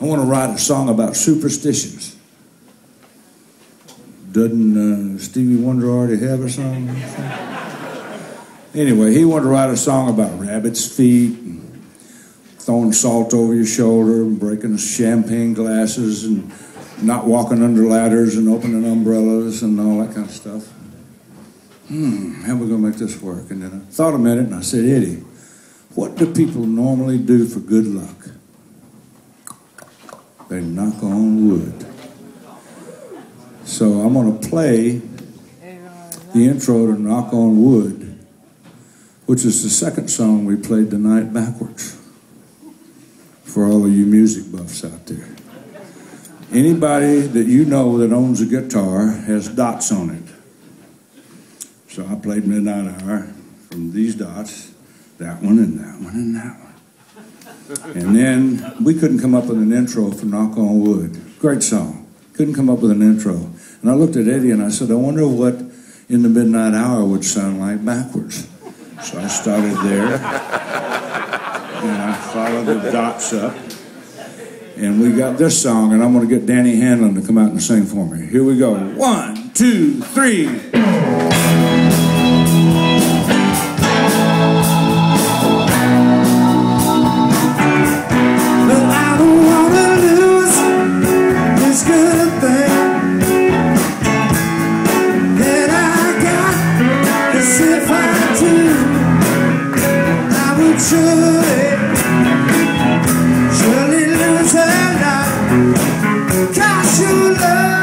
I want to write a song about superstitions. Doesn't uh, Stevie Wonder already have a song? anyway, he wanted to write a song about rabbit's feet and throwing salt over your shoulder and breaking champagne glasses and not walking under ladders and opening umbrellas and all that kind of stuff. Hmm, how are we going to make this work? And then I thought a minute and I said, Eddie, what do people normally do for good luck? They knock on wood. So I'm going to play the intro to Knock on Wood, which is the second song we played tonight backwards for all of you music buffs out there. Anybody that you know that owns a guitar has dots on it. So I played Midnight Hour from these dots, that one and that one and that one. And then we couldn't come up with an intro for Knock on Wood. Great song. Couldn't come up with an intro. And I looked at Eddie and I said, I wonder what in the midnight hour would sound like backwards. So I started there. And I followed the dots up. And we got this song, and I'm going to get Danny Handley to come out and sing for me. Here we go. One, two, three. Cause you love